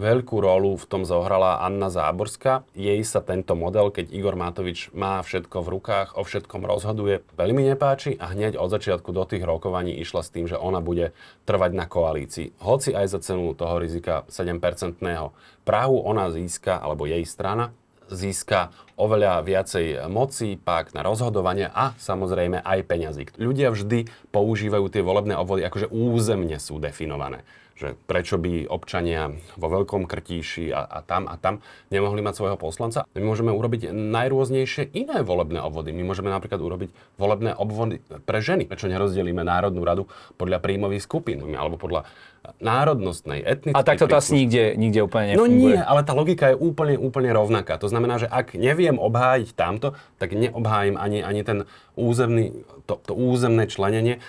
Veľkú rolu v tom zohrala Anna Záborská. Jej sa tento model, keď Igor Matovič má všetko v rukách, o všetkom rozhoduje, veľmi nepáči a hneď od začiatku do tých rokovaní išla s tým, že ona bude trvať na koalícii. Hoci aj za cenu toho rizika 7-percentného Prahu ona získa, alebo jej strana, získa oveľa viacej moci, pak na rozhodovanie a samozrejme aj peňazí. Ľudia vždy používajú tie volebné obvody, akože územne sú definované že prečo by občania vo Veľkom Krtíši a, a tam a tam nemohli mať svojho poslanca. My môžeme urobiť najrôznejšie iné volebné obvody. My môžeme napríklad urobiť volebné obvody pre ženy. Prečo nerozdelíme Národnú radu podľa príjmových skupín alebo podľa národnostnej, etnickej. A takto to asi nikde, nikde úplne nefunguje. No nie, ale tá logika je úplne, úplne rovnaká. To znamená, že ak neviem obhájiť tamto, tak neobhájim ani, ani ten územný, to, to územné členenie